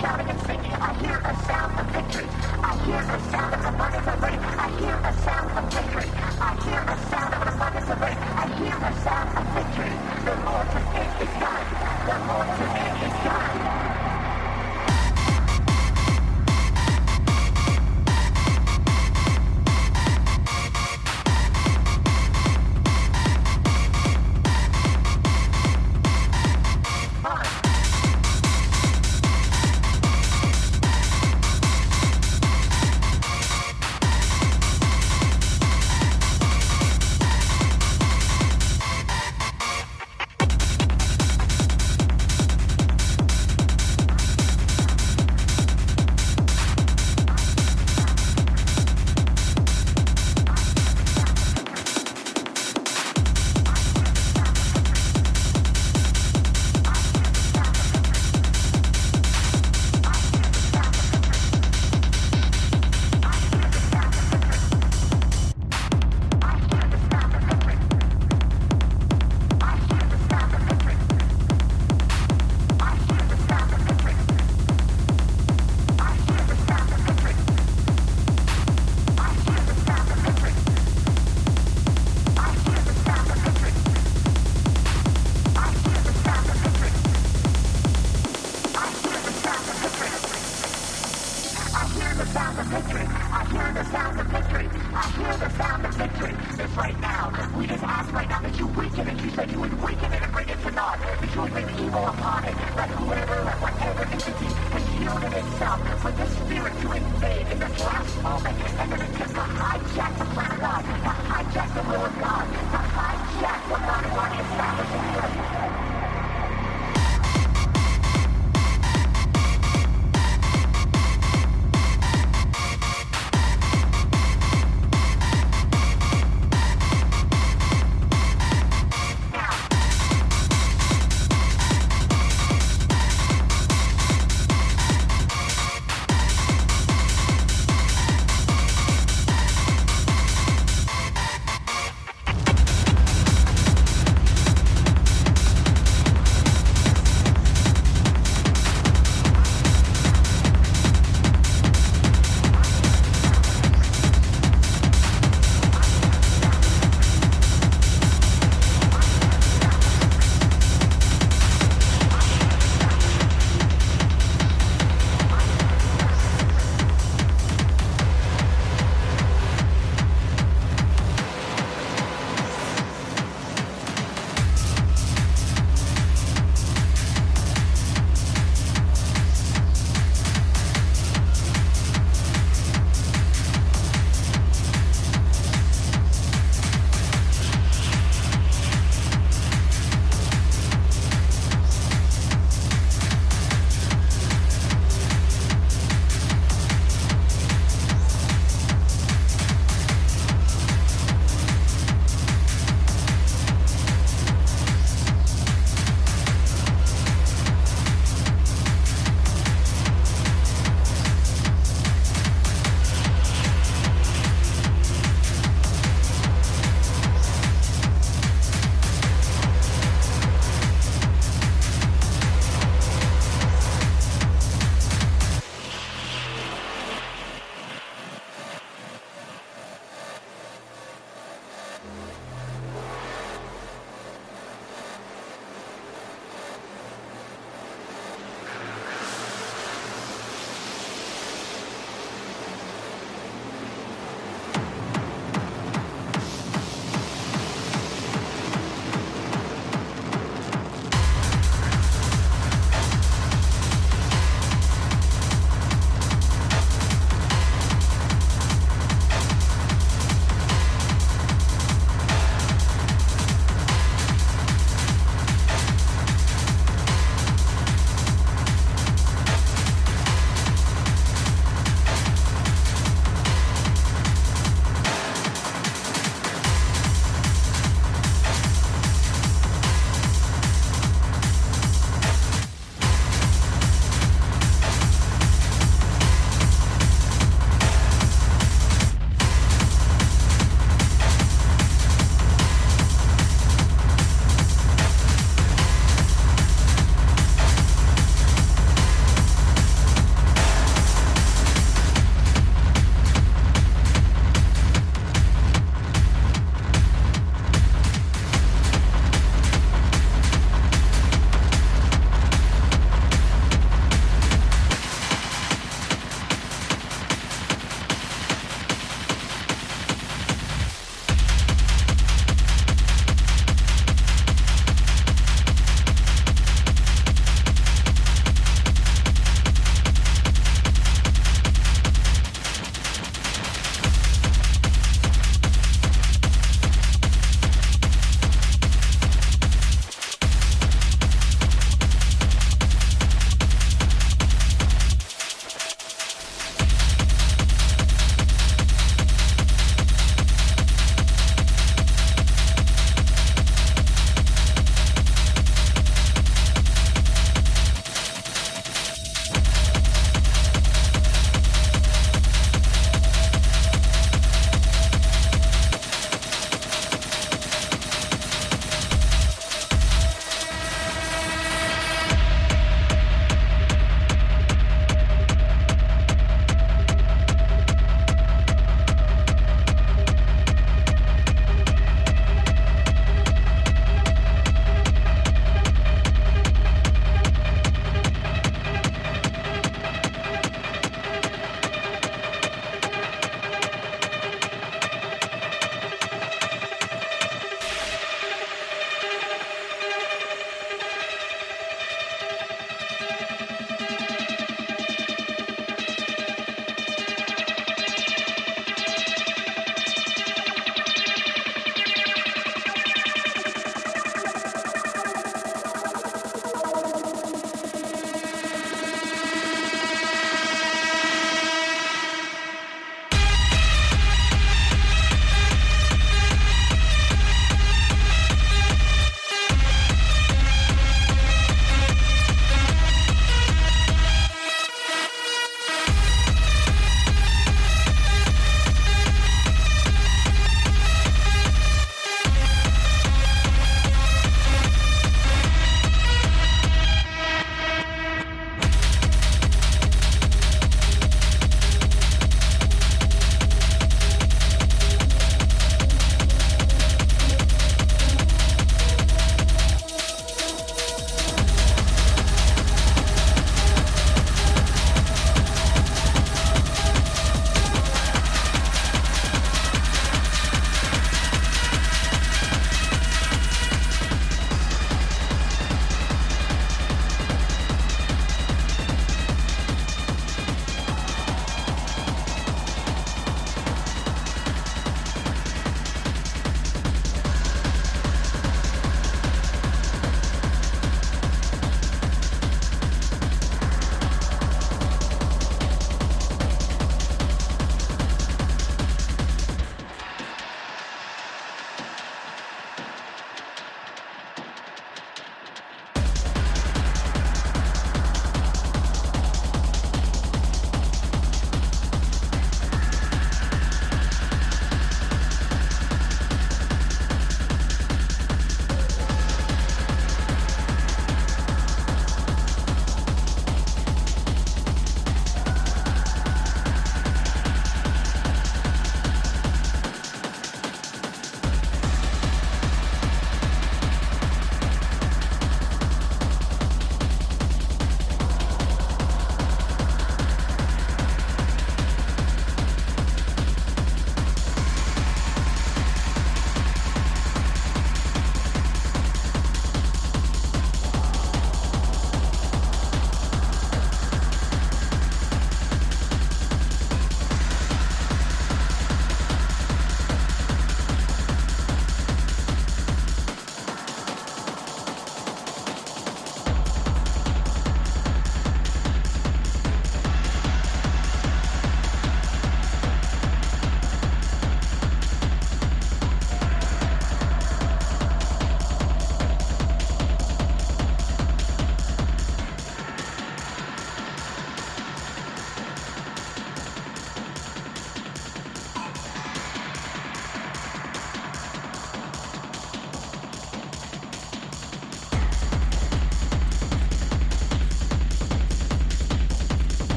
shouting and singing. I hear the sound of victory. I hear the sound of abundance of rain. I hear the sound of victory. I hear the sound of abundance of rain. I hear the sound of victory. The Lord is done. The Lord hand is